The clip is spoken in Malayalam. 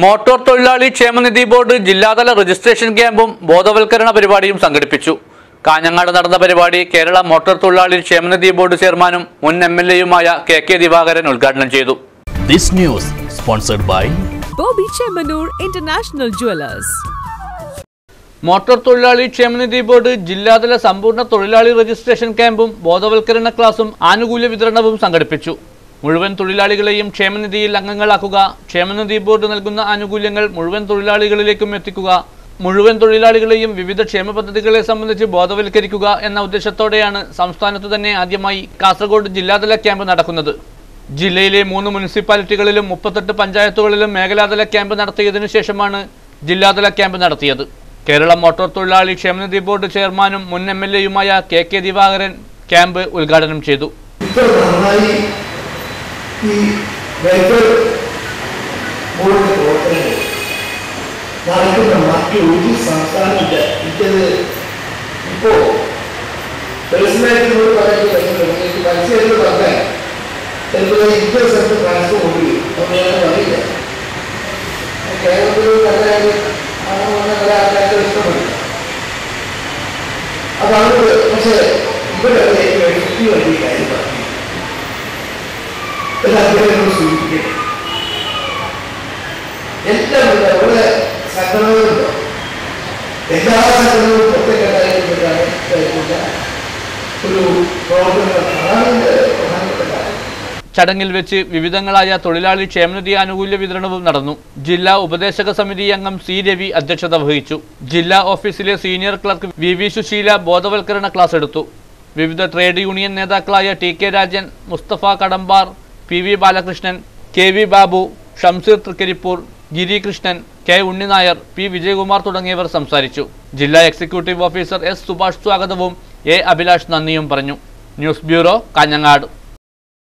മോട്ടോർ തൊഴിലാളി ക്ഷേമനിധി ബോർഡ് ജില്ലാതല രജിസ്ട്രേഷൻ ക്യാമ്പും ബോധവൽക്കരണ പരിപാടിയും സംഘടിപ്പിച്ചു. കാഞ്ഞങ്ങാട് നടന്ന പരിപാടി കേരള മോട്ടോർ തൊഴിലാളി ക്ഷേമനിധി ബോർഡ് ചെയർമാനും മുൻ എം എൽ എയുമായ കെ കെ ദിവാകരൻ ഉദ്ഘാടനം ചെയ്തു. This news sponsored by Bobby Chemanur International Jewelers. Motor തൊഴിലാളി ക്ഷേമനിധി ബോർഡ് ജില്ലാതല സമ്പൂർണ തൊഴിലാളി രജിസ്ട്രേഷൻ ക്യാമ്പും ബോധവൽക്കരണ ക്ലാസും ആനുകൂല്യ വിതരണവും സംഘടിപ്പിച്ചു. മുഴുവൻ തൊഴിലാളികളെയും ക്ഷേമനിധിയിൽ അംഗങ്ങളാക്കുക. ക്ഷേമനിധി ബോർഡ് നൽകുന്ന ആനുകൂല്യങ്ങൾ മുഴുവൻ തൊഴിലാളികളിലേക്കും എത്തിക്കുക. മുഴുവൻ തൊഴിലാളികളെയും വിവിധ ക്ഷേമ പദ്ധതികളെ സംബന്ധിച്ച് ബോധവൽക്കരിക്കുക എന്ന ഉദ്ദേശത്തോടെയാണ് സംസ്ഥാനത്ത് തന്നെ ആദ്യമായി കാസർഗോഡ് ജില്ലാതല ക്യാമ്പ് നടക്കുന്നത്. ജില്ലയിലെ മൂന്ന് മുനിസിപ്പാലിറ്റികളിലും മുപ്പത്തെട്ട് പഞ്ചായത്തുകളിലും മേഖലാതല ക്യാമ്പ് നടത്തിയതിനു ശേഷമാണ് ജില്ലാതല ക്യാമ്പ് നടത്തിയത്. കേരള മോട്ടോർ തൊഴിലാളി ക്ഷേമനിധി ബോർഡ് ചെയർമാനും മുൻ എം എൽ എയുമായ കെ കെ ദിവാകരൻ ക്യാമ്പ് ഉദ്ഘാടനം ചെയ്തു. ഈ വെൽഫെയർ ബോർഡിന്റെ പ്രവർത്തനങ്ങൾ നടക്കുന്ന മറ്റ് ഒരു സംസ്ഥാനമില്ല. എനിക്കത് ഇപ്പോ പേഴ്സണലായിട്ട് പറയുന്നത് എനിക്ക് മനസ്സിലായിട്ട് പറഞ്ഞാൽ ചിലപ്പോൾ ഇന്ത്യ സ്ഥലത്ത് ട്രാൻസ്ഫർ കൊണ്ടുപോയി അതൊന്നും ഞാൻ പറയില്ല. കേരളത്തിൽ കലാകാരി അങ്ങനെ പല ആൾക്കാർക്ക് ഇഷ്ടമല്ല അതാണ് പക്ഷേ ഇവിടെ എനിക്ക് വ്യക്തി വലിയ എല്ലാവരും സൂചിപ്പിക്കണം എല്ലാം ഉണ്ട് എല്ലാ സംഘടനകളും ഒരു ചടങ്ങിൽ വെച്ച് വിവിധങ്ങളായ തൊഴിലാളി ക്ഷേമനിധി ആനുകൂല്യ വിതരണവും നടന്നു. ജില്ലാ ഉപദേശക സമിതി അംഗം സി രവി അധ്യക്ഷത വഹിച്ചു. ജില്ലാ ഓഫീസിലെ senior clerk V V Susheela ബോധവൽക്കരണ ക്ലാസ് എടുത്തു. വിവിധ ട്രേഡ് യൂണിയൻ നേതാക്കളായ T K Rajan Musthafa Kadambar P V Balakrishnan K V Babu Shamseer Thrikaripur Girikrishnan K Unninair P Vijayakumar തുടങ്ങിയവർ സംസാരിച്ചു. ജില്ലാ എക്സിക്യൂട്ടീവ് ഓഫീസർ എസ് സുഭാഷ് സ്വാഗതവും എ അഭിലാഷ് നന്ദിയും പറഞ്ഞു. News bureau Kanhangad.